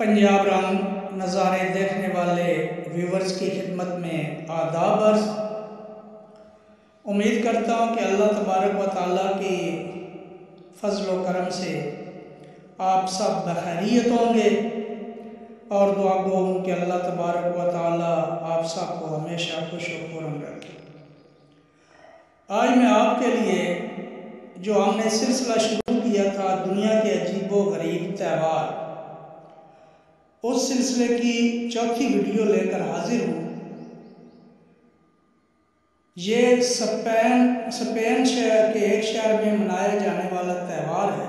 पंजाब रंग नज़ारे देखने वाले व्यूवर्स की खिदमत में आदाब उम्मीद करता हूँ कि अल्लाह तबारक व ताली की फजल करम से आप सब बखैरियत होंगे। और दुआ गो हूँ कि अल्लाह तबारक व ताली आप सबको हमेशा खुश पूर्ण रखे। आज मैं आपके लिए जो हमने सिलसिला शुरू किया था, दुनिया के अजीबो गरीब त्यौहार, उस सिलसिले की चौथी वीडियो लेकर हाजिर हूँ। ये स्पेन स्पेन शहर के एक शहर में मनाया जाने वाला त्यौहार है,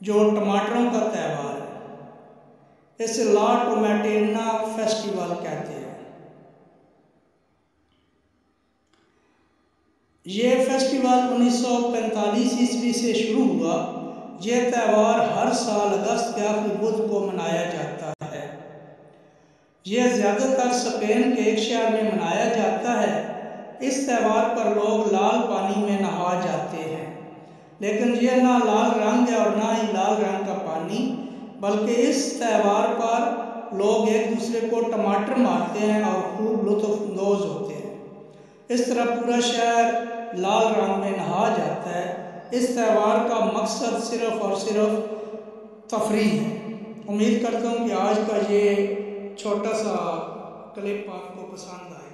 जो टमाटरों का त्यौहार है। इसे ला टोमेटेना फेस्टिवल कहते हैं। ये फेस्टिवल 1945 ईस्वी से शुरू हुआ, यह त्यौहार हर साल अगस्त के आखिरी बुध को मनाया जाता है। यह ज़्यादातर स्पेन के एक शहर में मनाया जाता है। इस त्यौहार पर लोग लाल पानी में नहा जाते हैं। लेकिन यह ना लाल रंग है और ना ही लाल रंग का पानी, बल्कि इस त्यौहार पर लोग एक दूसरे को टमाटर मारते हैं और खूब लुत्फानंदोज होते हैं इस तरह पूरा शहर लाल रंग में नहा जाता है। इस त्यौहार का मकसद सिर्फ़ और सिर्फ़ तफरी है। उम्मीद करता हूँ कि आज का ये छोटा सा क्लिप आपको पसंद आए।